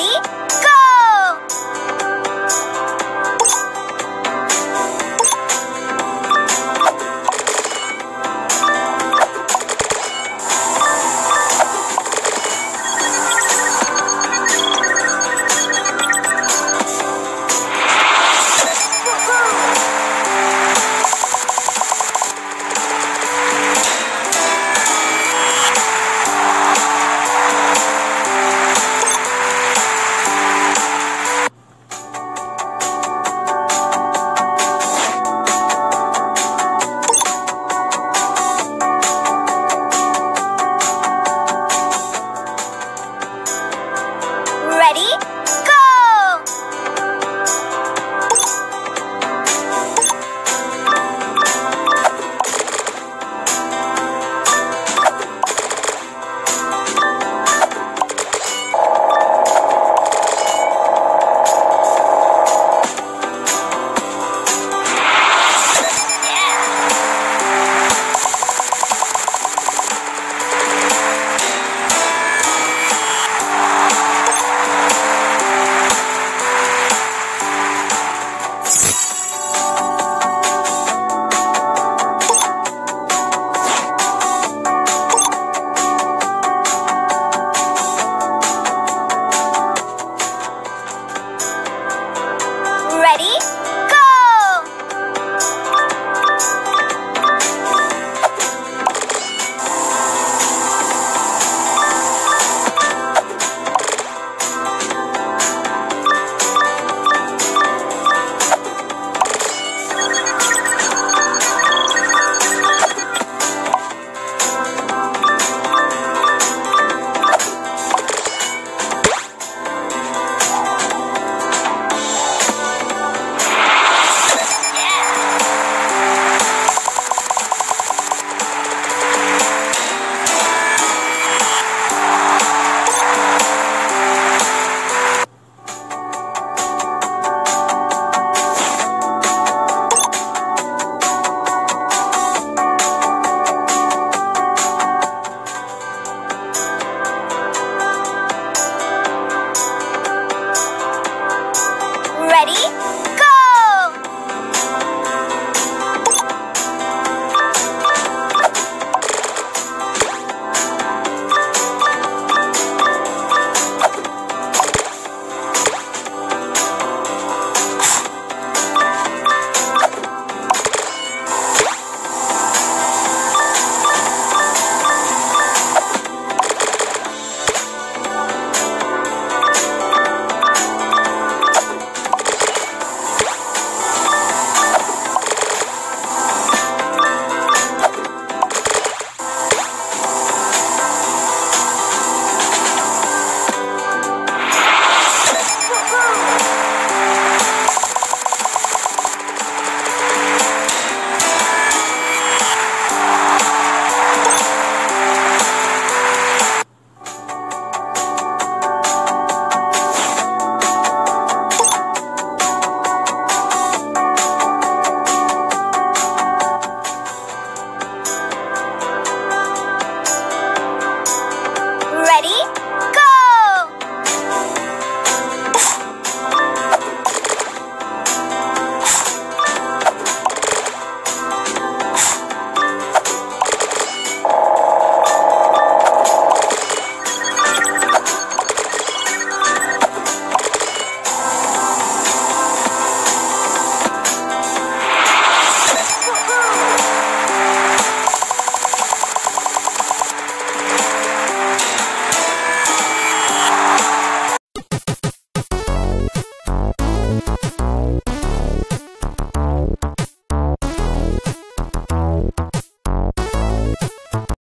Ready?